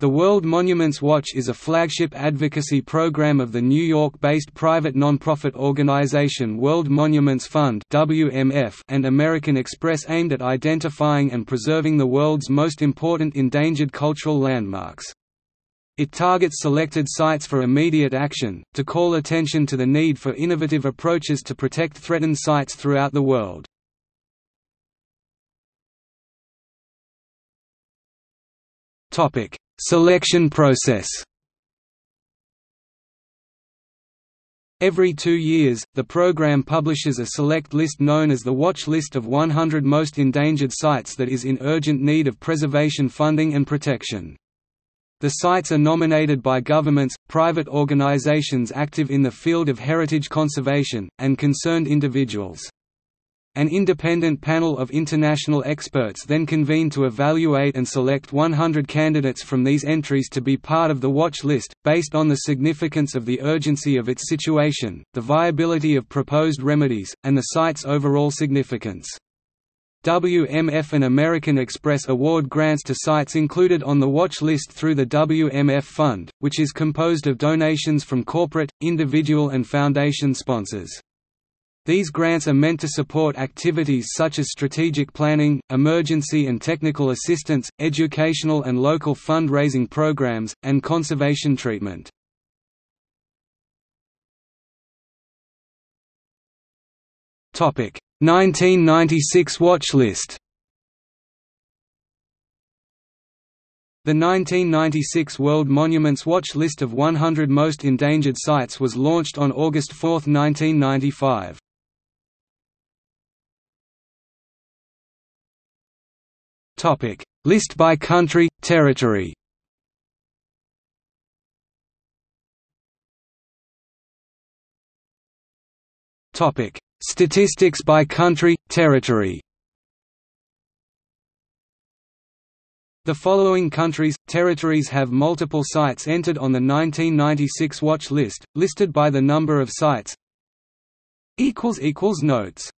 The World Monuments Watch is a flagship advocacy program of the New York-based private nonprofit organization World Monuments Fund (WMF) and American Express aimed at identifying and preserving the world's most important endangered cultural landmarks. It targets selected sites for immediate action, to call attention to the need for innovative approaches to protect threatened sites throughout the world. Topic Selection process Every two years, the program publishes a select list known as the Watch List of 100 Most Endangered Sites that is in urgent need of preservation funding and protection. The sites are nominated by governments, private organizations active in the field of heritage conservation, and concerned individuals. An independent panel of international experts then convene to evaluate and select 100 candidates from these entries to be part of the watch list, based on the significance of the urgency of its situation, the viability of proposed remedies, and the site's overall significance. WMF and American Express award grants to sites included on the watch list through the WMF Fund, which is composed of donations from corporate, individual and foundation sponsors. These grants are meant to support activities such as strategic planning, emergency and technical assistance, educational and local fund-raising programs, and conservation treatment. Topic 1996 watch list. The 1996 World Monuments Watch list of 100 most endangered sites was launched on August 4, 1995. Topic: List by country, territory. Topic: Statistics by country, territory. The following countries, territories have multiple sites entered on the 1996 watch list, listed by the number of sites. Notes